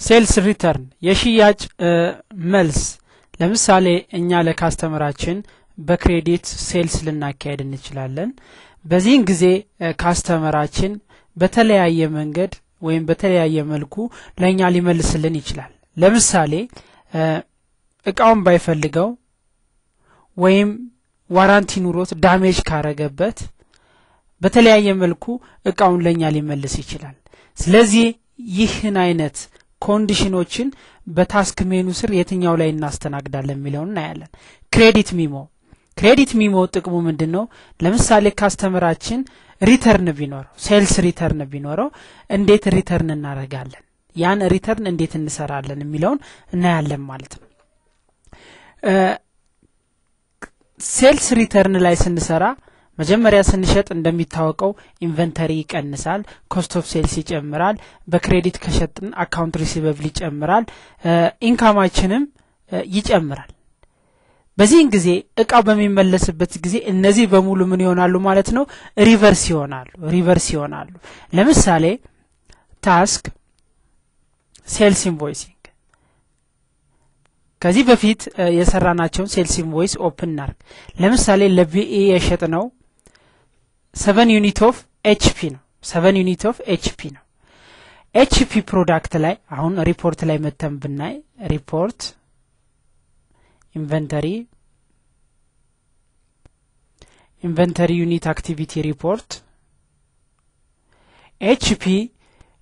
sales return የሽያጭ መልስ። ለምሳሌ እኛ ለ customer አችን በ credit sales ልናካሄድ እንችላለን። በዚህን ጊዜ customer አችን በተለያየ መንገድ ወይም በተለያየ መልኩ ለእኛ ሊመልስልን ይችላል። ለምሳሌ እቃውን ባይፈልገው ወይም warranty ኑሮት damage ካረገበት በተለያየ መልኩ እቃውን ለእኛ ሊመልስ ይችላል። ስለዚህ ይህን አይነት condition ኦችን በ task menu ስር የትኛው ላይ እናስተናግዳለን የሚለውን እናያለን። credit memo። credit memo ጥቅሙ ምንድን ነው ለምሳሌ customer አችን return ቢኖረው sales return ቢኖረው እንዴት return እናደርጋለን? ያን return እንዴት እንሰራለን የሚለውን እናያለን ማለት ነው። sales return ላይ ስንሰራ መጀመሪያ ስንሸጥ እንደሚታወቀው inventory ይቀንሳል cost of sales ይጨምራል በ credit ከሸጥን account receivable ይጨምራል income አችንም ይጨምራል። በዚህን ጊዜ እቃው በሚመለስበት ጊዜ እነዚህ በሙሉ ምን ይሆናሉ ማለት ነው? reverse ይሆናሉ reverse ይሆናሉ። ለምሳሌ task sales invoicing ከዚህ በፊት የሰራናቸውን sales invoice open እናርግ ለምሳሌ ለቢኤ የሸጥነው seven unit of HP ነው. seven unit of HP ነው. HP product ላይ አሁን ሪፖርት ላይ መተን ብናይ report inventory inventory unit activity report HP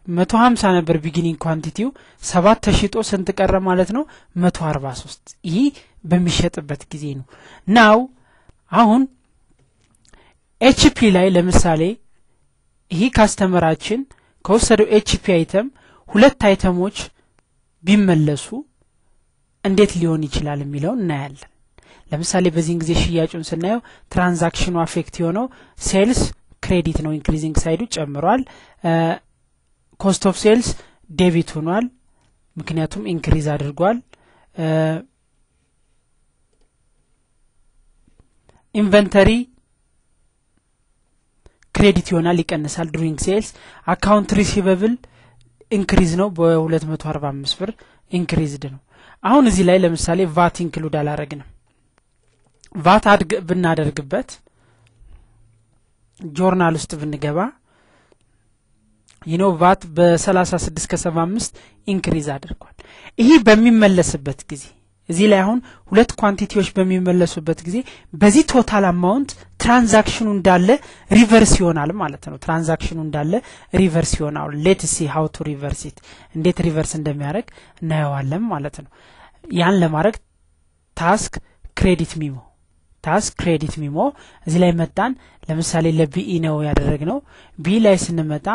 መቶ ሀምሳ ነበር beginning quantity ው ሰባት ተሽጦ ስንት ቀረ ማለት ነው? መቶ አርባ ሶስት። ይህ በሚሸጥበት ጊዜ ነው። now አሁን HP ላይ ለምሳሌ ይህ customer አችን ከወሰደው HP item ሁለት item ኦች ቢመለሱ እንዴት ሊሆን ይችላል የሚለውን እናያለን። ለምሳሌ በዚህን ጊዜ ሽያጩን ስናየው transaction ኡ affect የሆነው sales credit ነው። increasing side ኡ ጨምሯል። cost of sales debit ሆኗል። ምክንያቱም increase አድርጓል። inventory credit ይሆናል ይቀንሳል። during sales account receivable increase ነው በ245 ብር increased ነው። አሁን እዚህ ላይ ለምሳሌ VAT include አላረግንም። VAT add ብናደርግበት ጆርናል ውስጥ ብንገባ you know VAT በ36 ከ75 increase አድርጓል። ይህ በሚመለስበት ጊዜ እዚህ ላይ አሁን ሁለት quantity ዎች በሚመለሱበት ጊዜ በዚህ total amount transaction ኡ እንዳለ reverse ይሆናል ማለት ነው። transaction ኡ እንዳለ reverse ይሆናል። let's see how to reverse it እንዴት reverse እንደሚያደርግ እናየዋለን ማለት ነው። ያን ለማድረግ task credit memo task credit memo እዚህ ላይ መጣን። ለምሳሌ ለቢኢ ነው ያደረግነው። ቢ ላይ ስንመጣ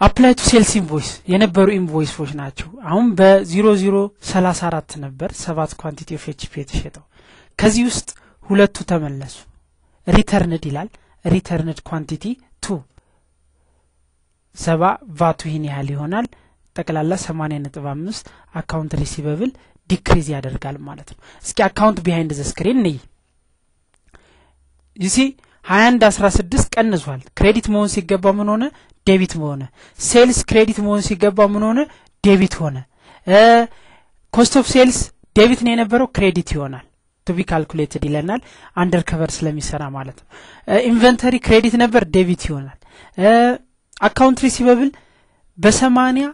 apply to sales invoice የነበሩ invoice ኦች ናቸው. አሁን በዜሮ ዜሮ ሰላሳ አራት ነበር ሰባት quantity of HP የተሸጠው። ከዚህ ውስጥ ሁለቱ ተመለሱ። returned ይላል። returned quantity two ሰባ ቫቱ ይህን ያህል ይሆናል። ጠቅላላ ሰማኒያ ነጥብ አምስት account receivable decrease ያደርጋል ማለት ነው። እስኪ account behind the screen እንይ። ዩሲ ሀያ አንድ አስራ ስድስት ቀንሷል። credit መሆን ሲገባ ምን ሆነ debit ሆነ sales credit መሆን ሲገባ ምን ሆነ? debit ሆነ። cost of sales debit ነው የነበረው credit ይሆናል። to be calculated ይለናል under cover ስለሚሰራ ማለት ነው። inventory credit ነበር debit ይሆናል። account receivable በሰማኒያ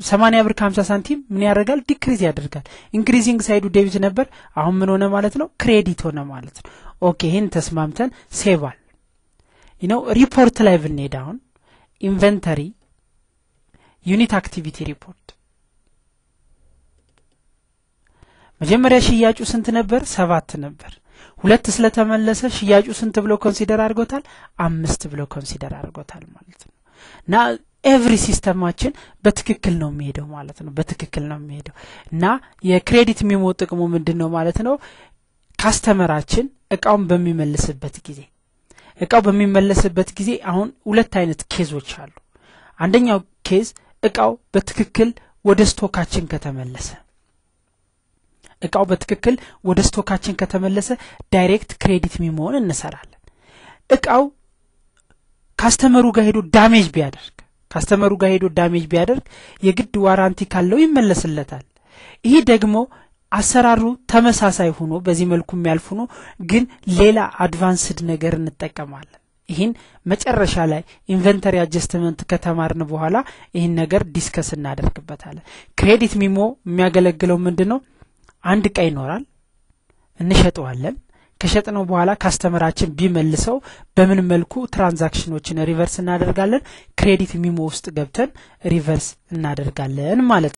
ሰማኒያ ብር ከሀምሳ ሳንቲም ምን ያደርጋል? decrease ያደርጋል። increasing side ኡ debit ነበር አሁን ምን ሆነ ማለት ነው? credit ሆነ ማለት ነው። okay ይህን ተስማምተን save አልነው report ላይ ብንሄድ አሁን inventory unit activity report መጀመሪያ ሽያጩ ስንት ነበር? ሰባት ነበር። ሁለት ስለተመለሰ ሽያጩ ስንት ብሎ consider አድርጎታል? አምስት ብሎ consider አድርጎታል ማለት ነው። እና every system አችን በትክክል ነው የሚሄደው ማለት ነው። በትክክል ነው የሚሄደው። እና የ credit memo ጥቅሙ ምንድን ነው ማለት ነው? customer አችን እቃውን በሚመልስበት ጊዜ እቃው በሚመለስበት ጊዜ አሁን ሁለት አይነት case ኦች አሉ። አንደኛው case እቃው በትክክል ወደ stock አችን ከተመለሰ እቃው በትክክል ወደ stock አችን ከተመለሰ direct credit memo ን እንሰራለን። እቃው customer ኡ ጋር ሄዶ damage ቢያደርግ customer ኡ ጋር ሄዶ damage ቢያደርግ የግድ warranty ካለው ይመለስለታል። ይህ ደግሞ አሰራሩ ተመሳሳይ ሆኖ በዚህ መልኩ የሚያልፍ ሆኖ ግን ሌላ advanced ነገር እንጠቀማለን። ይህን መጨረሻ ላይ inventory adjustment ከተማርን በኋላ ይህን ነገር discuss እናደርግበታለን። credit memo የሚያገለግለው ምንድን ነው አንድ እቃ ይኖራል እንሸጠዋለን። ከሸጥነው በኋላ customer አችን ቢመልሰው በምን መልኩ transaction ኦችን reverse እናደርጋለን? credit memo ውስጥ ገብተን reverse እናደርጋለን ማለት